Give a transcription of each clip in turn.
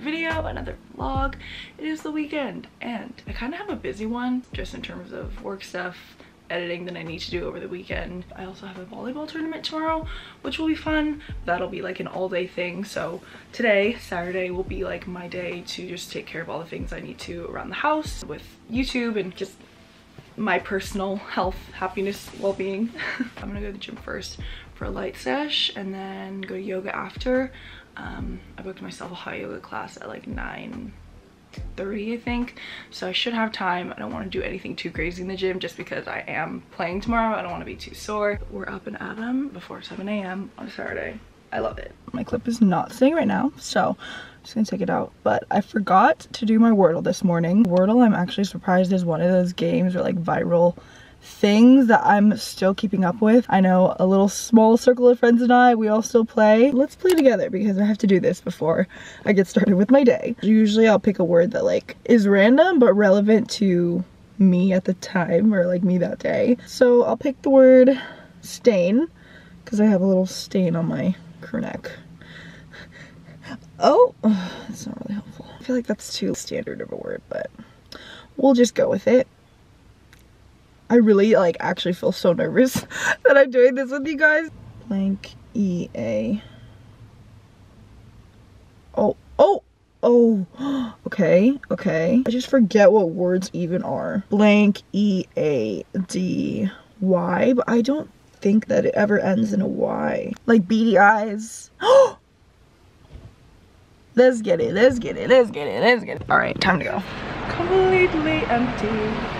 video, another vlog. It is the weekend and I kind of have a busy one just in terms of work stuff, editing that I need to do over the weekend. I also have a volleyball tournament tomorrow, which will be fun. That'll be like an all day thing. So today, Saturday, will be like my day to just take care of all the things I need to around the house with YouTube and just my personal health, happiness, well-being. I'm gonna go to the gym first for a light sesh and then go to yoga after. Um, I booked myself a hot yoga class at like 9 30 I think. So I should have time. I don't want to do anything too crazy in the gym just because I am playing tomorrow. I don't want to be too sore. We're up and at 'em before 7 a.m on Saturday. I love it. My clip is not sitting right now so I'm just gonna take it out. But I forgot to do my Wordle this morning. Wordle I'm actually surprised is one of those games or like viral things that I'm still keeping up with. I know a little small circle of friends and I, we all still play. Let's play together because I have to do this before I get started with my day. Usually I'll pick a word that like is random but relevant to me at the time or like me that day. So I'll pick the word stain because I have a little stain on my crew neck. Oh, that's not really helpful. I feel like that's too standard of a word, but we'll just go with it. I really like actually feel so nervous that I'm doing this with you guys. Blank EA. Oh, oh, oh, okay, okay. I just forget what words even are. Blank E-A-D-Y, but I don't think that it ever ends in a Y. Like beady eyes. let's get it, let's get it, let's get it, let's get it. All right, time to go. Completely empty.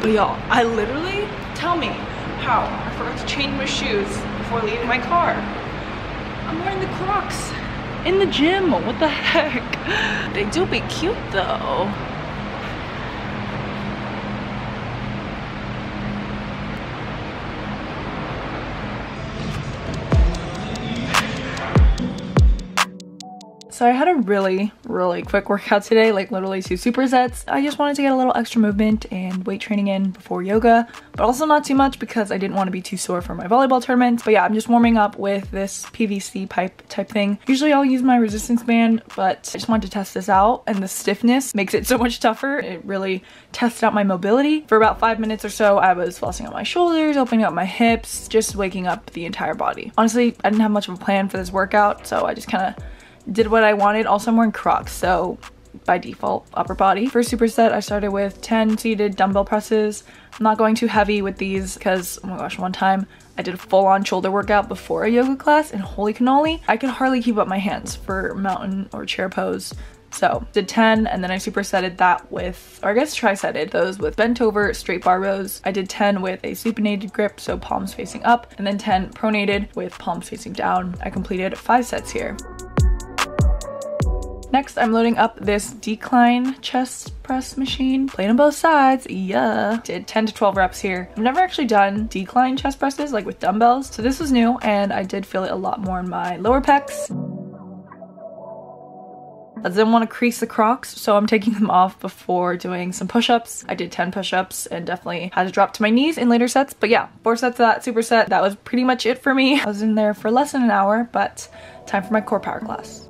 But y'all, I literally, tell me how I forgot to change my shoes before leaving my car. I'm wearing the Crocs in the gym, what the heck? They do be cute though. So I had a really, really quick workout today, like literally two supersets. I just wanted to get a little extra movement and weight training in before yoga, but also not too much because I didn't want to be too sore for my volleyball tournament. But yeah, I'm just warming up with this PVC pipe type thing. Usually I'll use my resistance band, but I just wanted to test this out and the stiffness makes it so much tougher. It really tested out my mobility. For about five minutes or so, I was flossing out my shoulders, opening up my hips, just waking up the entire body. Honestly, I didn't have much of a plan for this workout, so I just kind of did what I wanted. Also, I'm wearing Crocs, so by default, upper body. For superset, I started with 10 seated dumbbell presses. I'm not going too heavy with these because, oh my gosh, one time I did a full-on shoulder workout before a yoga class and holy cannoli, I could hardly keep up my hands for mountain or chair pose. So did 10 and then I supersetted that with, or I guess trisetted those with bent over straight bar rows. I did 10 with a supinated grip, so palms facing up, and then 10 pronated with palms facing down. I completed five sets here. Next, I'm loading up this decline chest press machine. Playing on both sides, yeah. Did 10 to 12 reps here. I've never actually done decline chest presses like with dumbbells, so this was new and I did feel it a lot more in my lower pecs. I didn't want to crease the crocs, so I'm taking them off before doing some push-ups. I did 10 push-ups and definitely had to drop to my knees in later sets. But yeah, four sets of that superset. That was pretty much it for me. I was in there for less than an hour, but time for my CorePower class.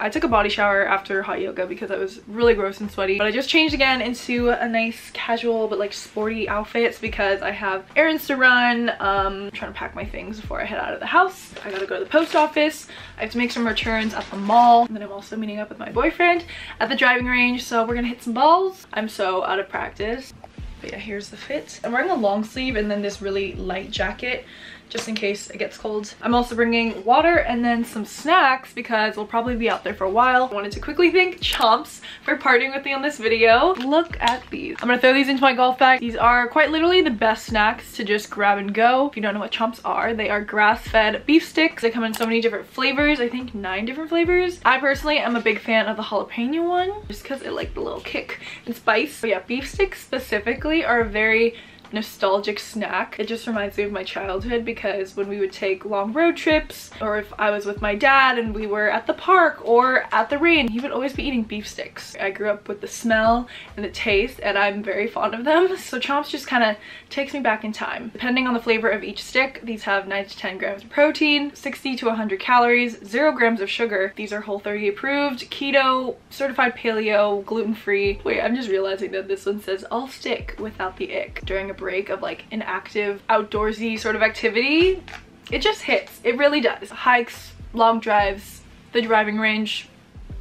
I took a body shower after hot yoga because I was really gross and sweaty. But I just changed again into a nice casual but like sporty outfits because I have errands to run. Um, I'm trying to pack my things before I head out of the house. I gotta go to the post office. I have to make some returns at the mall. And then I'm also meeting up with my boyfriend at the driving range. So we're gonna hit some balls. I'm so out of practice. But yeah, here's the fit. I'm wearing a long sleeve and then this really light jacket just in case it gets cold. I'm also bringing water and then some snacks because we'll probably be out there for a while. I wanted to quickly thank Chomps for partying with me on this video. Look at these. I'm gonna throw these into my golf bag. These are quite literally the best snacks to just grab and go. If you don't know what Chomps are, they are grass-fed beef sticks. They come in so many different flavors. I think nine different flavors. I personally am a big fan of the jalapeno one just because it like the little kick and spice. But yeah, beef sticks specifically are very nostalgic snack. It just reminds me of my childhood because when we would take long road trips or if I was with my dad and we were at the park or at the rain, he would always be eating beef sticks. I grew up with the smell and the taste and I'm very fond of them. So Chomps just kind of takes me back in time. Depending on the flavor of each stick, these have 9 to 10 grams of protein, 60 to 100 calories, 0 grams of sugar. These are Whole30 approved, keto, certified paleo, gluten-free. Wait, I'm just realizing that this one says all stick without the ick. During a break of like an active outdoorsy sort of activity, it just hits. It really does. Hikes, long drives, the driving range,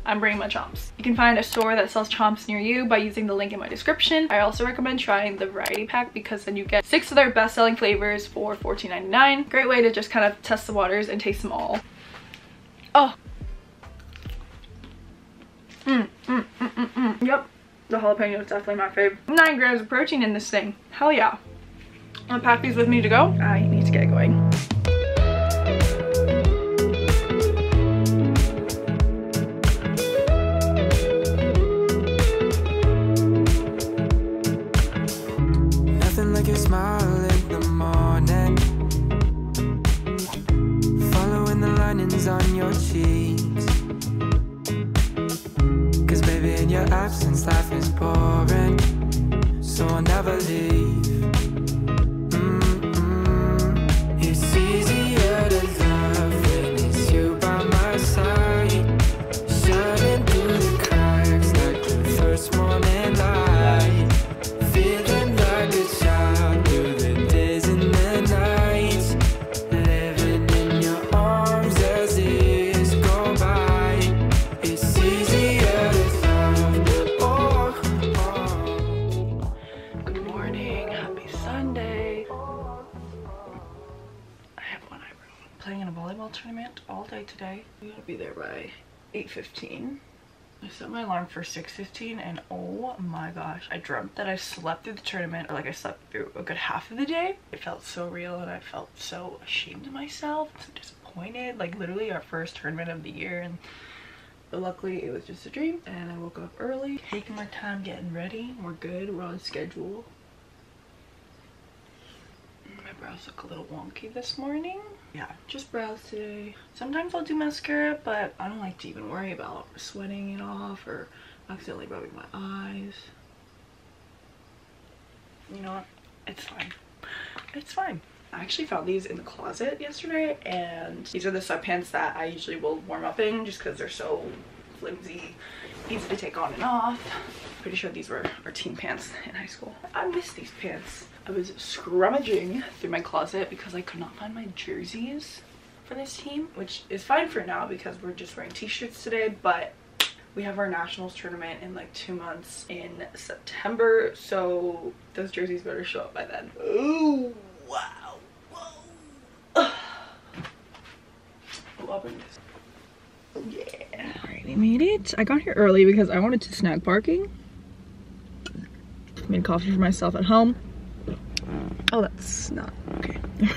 I'm bringing my chomps. You can find a store that sells chomps near you by using the link in my description. I also recommend trying the variety pack because then you get six of their best-selling flavors for $14.99. Great way to just kind of test the waters and taste them all. Oh. Mm, mm, mm, mm, mm. Yep, the jalapeno is definitely my favorite. Nine grams of protein in this thing. Hell yeah. I'm pack these with me to go. I need to get going. Tournament all day today. We gotta be there by 8.15. I set my alarm for 6.15 and oh my gosh, I dreamt that I slept through the tournament or like I slept through a good half of the day. It felt so real and I felt so ashamed of myself, so disappointed. Like literally our first tournament of the year and but luckily it was just a dream and I woke up early, taking my time getting ready. We're good, we're on schedule. My brows look a little wonky this morning. Yeah, just brows today. Sometimes I'll do mascara, but I don't like to even worry about sweating it off or accidentally rubbing my eyes. You know what? It's fine. It's fine. I actually found these in the closet yesterday and these are the sweatpants that I usually will warm up in just because they're so flimsy, easy to take on and off. Pretty sure these were our team pants in high school. I miss these pants. I was scrummaging through my closet because I could not find my jerseys for this team, which is fine for now because we're just wearing t-shirts today, but we have our nationals tournament in like two months in September, so those jerseys better show up by then. Ooh, wow, whoa. Ooh, I'll bring this. Yeah. Alright, we made it. I got here early because I wanted to snack parking. Made coffee for myself at home. Oh, that's not okay.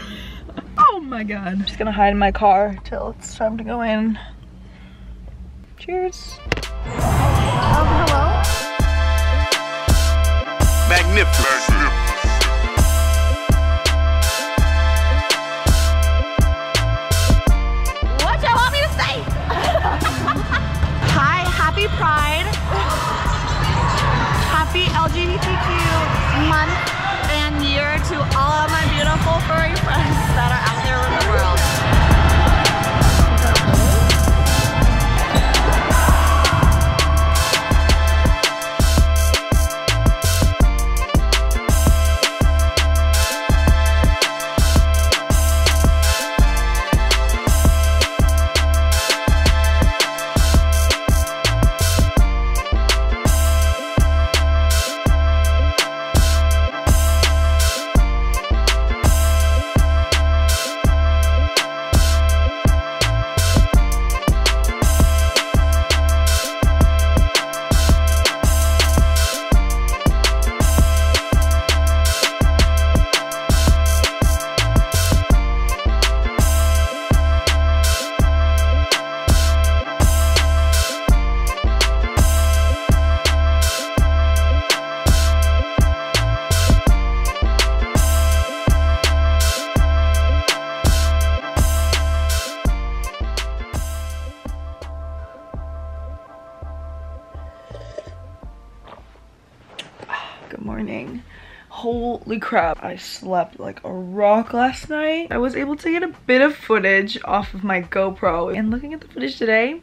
oh my god. I'm just gonna hide in my car till it's time to go in. Cheers. Magnificent. What do you want me to say? Hi, happy Pride. Happy LGBTQ month year to all of my beautiful furry friends that are out there in the world. Holy crap. I slept like a rock last night. I was able to get a bit of footage off of my GoPro and looking at the footage today,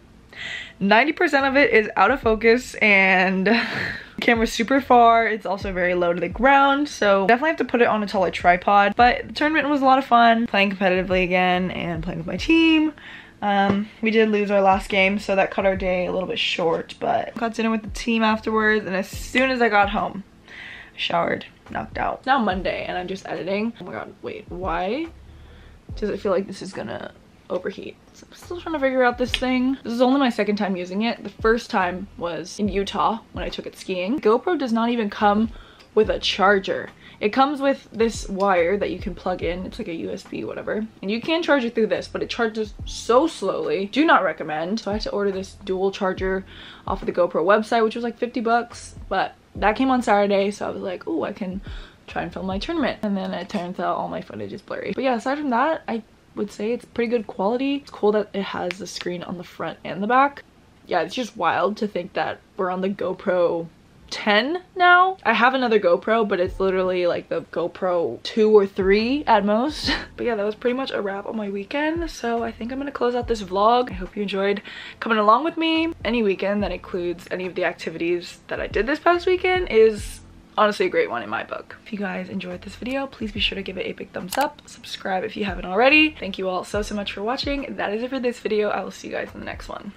90% of it is out of focus and the camera's super far. It's also very low to the ground, so definitely have to put it on a taller tripod. But the tournament was a lot of fun, playing competitively again and playing with my team. Um, we did lose our last game, so that cut our day a little bit short, but got dinner with the team afterwards, and as soon as I got home, showered, knocked out. Now Monday, and I'm just editing. Oh my god, wait, why does it feel like this is gonna overheat. So I'm still trying to figure out this thing. This is only my second time using it. The first time was in Utah when I took it skiing. GoPro does not even come with a charger. It comes with this wire that you can plug in. It's like a USB, whatever. And you can charge it through this, but it charges so slowly. Do not recommend. So I had to order this dual charger off of the GoPro website, which was like 50 bucks. But that came on Saturday, so I was like, oh, I can try and film my tournament. And then it turns out all my footage is blurry. But yeah, aside from that, I would say it's pretty good quality. It's cool that it has the screen on the front and the back. Yeah, it's just wild to think that we're on the GoPro 10 now. I have another GoPro, but it's literally like the GoPro 2 or 3 at most. but yeah, that was pretty much a wrap on my weekend. So I think I'm gonna close out this vlog. I hope you enjoyed coming along with me. Any weekend that includes any of the activities that I did this past weekend is honestly a great one in my book. If you guys enjoyed this video, please be sure to give it a big thumbs up. Subscribe if you haven't already. Thank you all so, so much for watching. That is it for this video. I will see you guys in the next one.